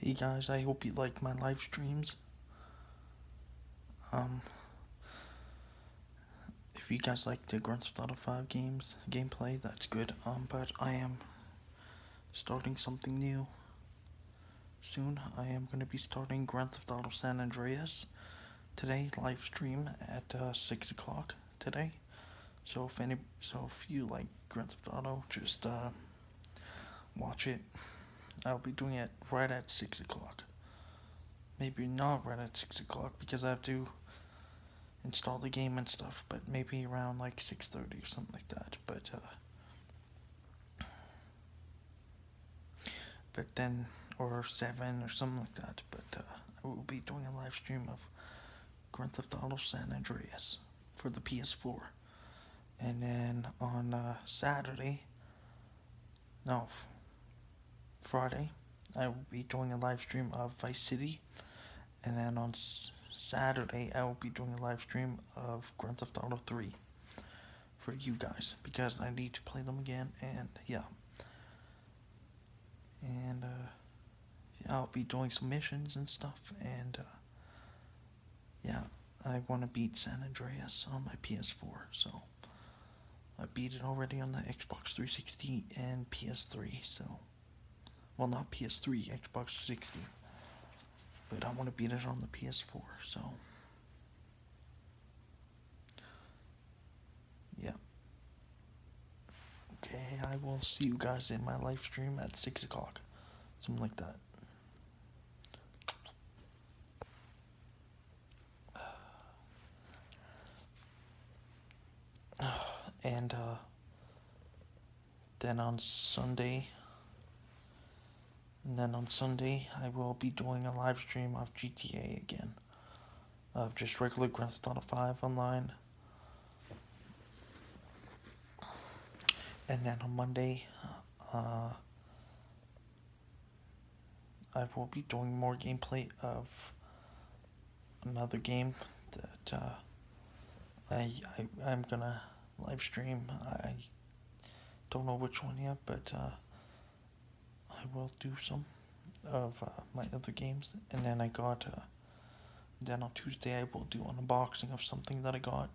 Hey guys, I hope you like my live streams. Um, if you guys like the Grand Theft Auto 5 games gameplay, that's good. Um, but I am starting something new soon. I am going to be starting Grand Theft Auto San Andreas today, live stream at uh, six o'clock today. So if any, so if you like Grand Theft Auto, just uh, watch it. I'll be doing it right at 6 o'clock. Maybe not right at 6 o'clock because I have to install the game and stuff, but maybe around like 6.30 or something like that. But, uh, but then, or 7 or something like that. But uh, I will be doing a live stream of Grand Theft Auto San Andreas for the PS4. And then on uh, Saturday, no, Friday, I will be doing a live stream of Vice City, and then on Saturday, I will be doing a live stream of Grand Theft Auto 3 for you guys because I need to play them again, and yeah. And, uh, yeah, I'll be doing some missions and stuff, and, uh, yeah, I want to beat San Andreas on my PS4, so. I beat it already on the Xbox 360 and PS3, so. Well, not PS3, Xbox 360. But I want to beat it on the PS4, so. Yeah. Okay, I will see you guys in my live stream at 6 o'clock. Something like that. And, uh, then on Sunday, and then on Sunday, I will be doing a live stream of GTA again. Of just regular Grand Theft Auto 5 online. And then on Monday, uh, I will be doing more gameplay of another game that uh, I, I I'm gonna live stream. I don't know which one yet, but uh, I will do some of uh, my other games, and then I got. Uh, then on Tuesday I will do an unboxing of something that I got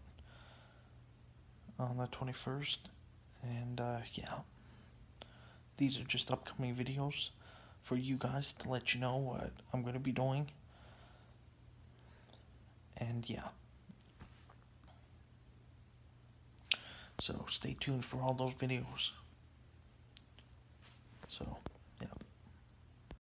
on the twenty first, and uh, yeah. These are just upcoming videos for you guys to let you know what I'm going to be doing. And yeah. So stay tuned for all those videos. So.